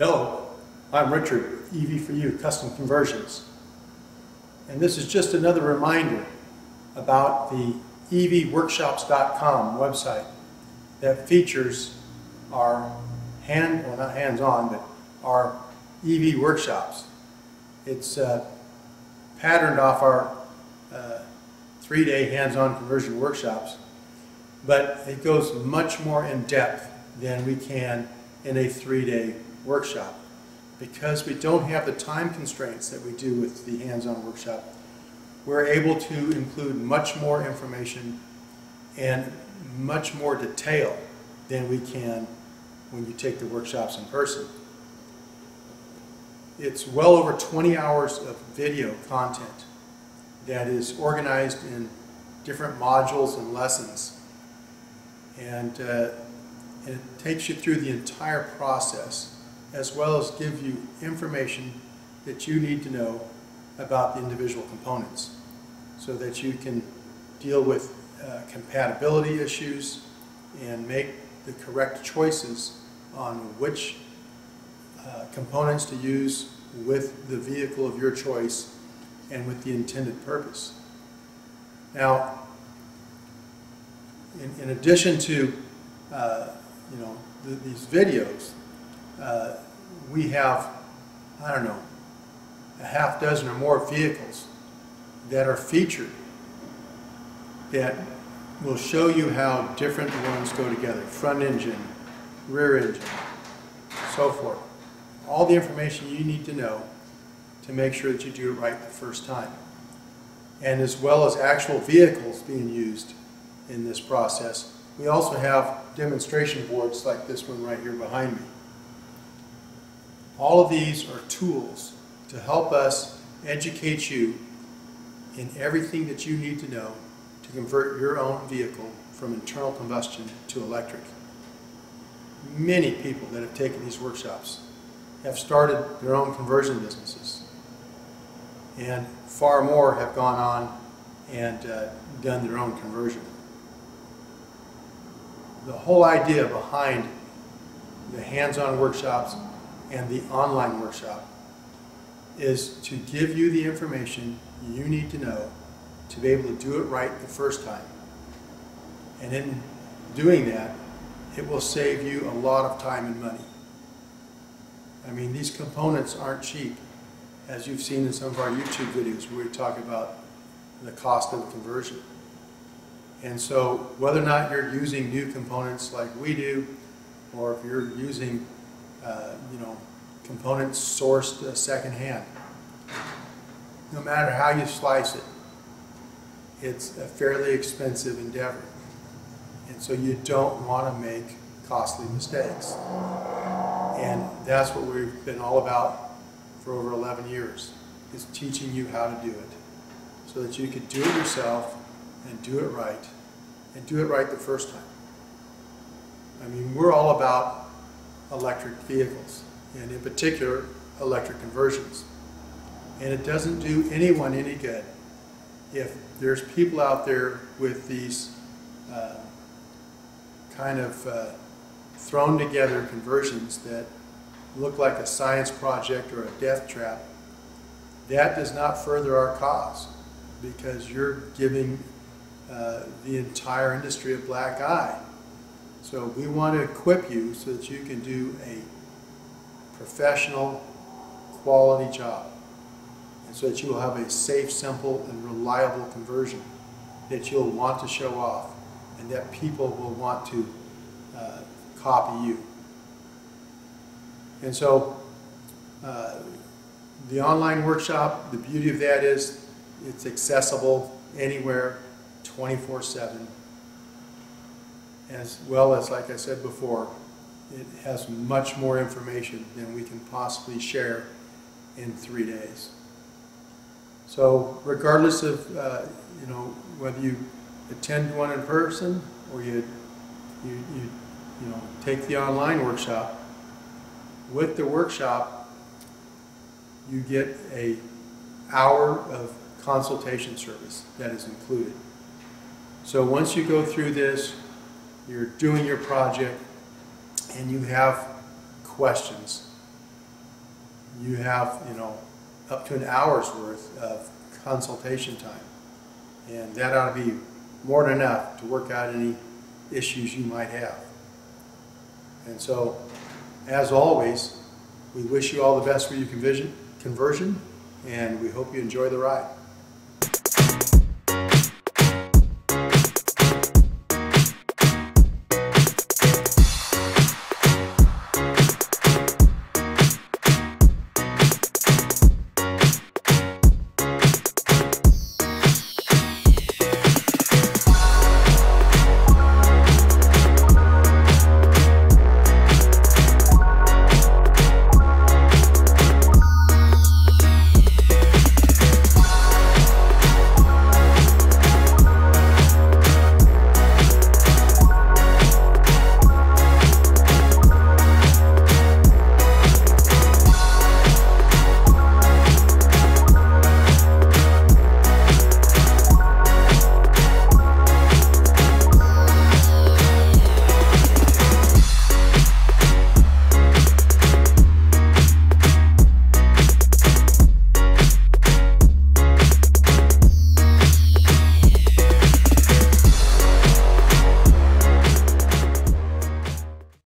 Hello, I'm Richard, EV4U Custom Conversions. And this is just another reminder about the evworkshops.com website that features our hand, well not hands-on, but our EV workshops. It's uh, patterned off our uh, three-day hands-on conversion workshops, but it goes much more in depth than we can in a three-day workshop. Because we don't have the time constraints that we do with the hands-on workshop, we're able to include much more information and much more detail than we can when you take the workshops in person. It's well over 20 hours of video content that is organized in different modules and lessons. And, uh, it takes you through the entire process as well as give you information that you need to know about the individual components so that you can deal with uh, compatibility issues and make the correct choices on which uh, components to use with the vehicle of your choice and with the intended purpose. Now, in, in addition to uh, you know the, these videos, uh, we have, I don't know, a half dozen or more vehicles that are featured that will show you how different ones go together. Front engine, rear engine, so forth. All the information you need to know to make sure that you do it right the first time. And as well as actual vehicles being used in this process, we also have demonstration boards like this one right here behind me. All of these are tools to help us educate you in everything that you need to know to convert your own vehicle from internal combustion to electric. Many people that have taken these workshops have started their own conversion businesses and far more have gone on and uh, done their own conversion. The whole idea behind the hands-on workshops and the online workshop is to give you the information you need to know to be able to do it right the first time. And in doing that, it will save you a lot of time and money. I mean, these components aren't cheap, as you've seen in some of our YouTube videos where we talk about the cost of the conversion. And so whether or not you're using new components like we do, or if you're using uh, you know, components sourced uh, secondhand. No matter how you slice it, it's a fairly expensive endeavor. And so you don't want to make costly mistakes. And that's what we've been all about for over 11 years, is teaching you how to do it so that you could do it yourself and do it right and do it right the first time. I mean, we're all about electric vehicles, and in particular, electric conversions. And it doesn't do anyone any good if there's people out there with these uh, kind of uh, thrown together conversions that look like a science project or a death trap. That does not further our cause because you're giving uh, the entire industry a black eye so we want to equip you so that you can do a professional, quality job. And so that you will have a safe, simple, and reliable conversion that you'll want to show off and that people will want to uh, copy you. And so uh, the online workshop, the beauty of that is it's accessible anywhere 24-7 as well as, like I said before, it has much more information than we can possibly share in three days. So regardless of, uh, you know, whether you attend one in person or you, you, you, you know, take the online workshop, with the workshop, you get a hour of consultation service that is included. So once you go through this, you're doing your project and you have questions, you have, you know, up to an hour's worth of consultation time. And that ought to be more than enough to work out any issues you might have. And so, as always, we wish you all the best for your conversion, conversion, and we hope you enjoy the ride.